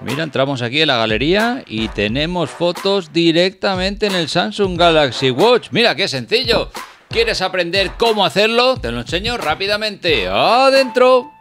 Mira, entramos aquí en la galería y tenemos fotos directamente en el Samsung Galaxy Watch. Mira, qué sencillo. ¿Quieres aprender cómo hacerlo? Te lo enseño rápidamente. ¡Adentro!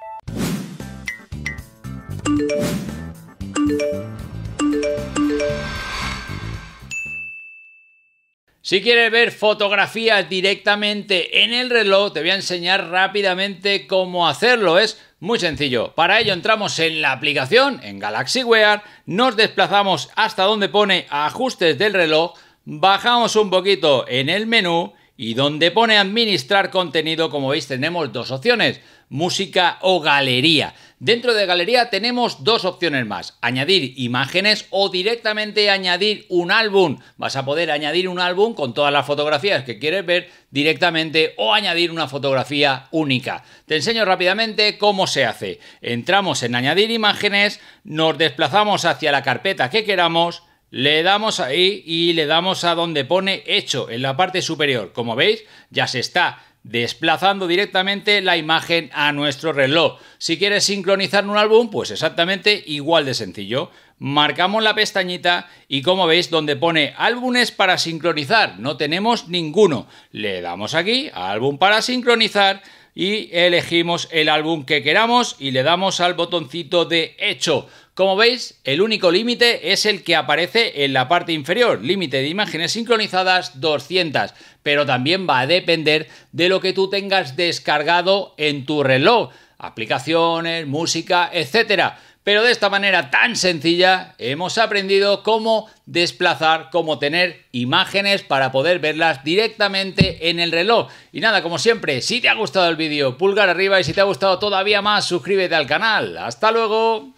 Si quieres ver fotografías directamente en el reloj, te voy a enseñar rápidamente cómo hacerlo. Es muy sencillo. Para ello entramos en la aplicación, en Galaxy Wear, nos desplazamos hasta donde pone ajustes del reloj, bajamos un poquito en el menú y donde pone administrar contenido, como veis, tenemos dos opciones, música o galería. Dentro de galería tenemos dos opciones más, añadir imágenes o directamente añadir un álbum. Vas a poder añadir un álbum con todas las fotografías que quieres ver directamente o añadir una fotografía única. Te enseño rápidamente cómo se hace. Entramos en añadir imágenes, nos desplazamos hacia la carpeta que queramos, le damos ahí y le damos a donde pone hecho en la parte superior. Como veis, ya se está desplazando directamente la imagen a nuestro reloj. Si quieres sincronizar un álbum, pues exactamente igual de sencillo. Marcamos la pestañita y como veis donde pone álbumes para sincronizar, no tenemos ninguno. Le damos aquí a álbum para sincronizar y elegimos el álbum que queramos y le damos al botoncito de hecho. Como veis, el único límite es el que aparece en la parte inferior, límite de imágenes sincronizadas 200, pero también va a depender de lo que tú tengas descargado en tu reloj, aplicaciones, música, etcétera. Pero de esta manera tan sencilla hemos aprendido cómo desplazar, cómo tener imágenes para poder verlas directamente en el reloj. Y nada, como siempre, si te ha gustado el vídeo, pulgar arriba y si te ha gustado todavía más, suscríbete al canal. ¡Hasta luego!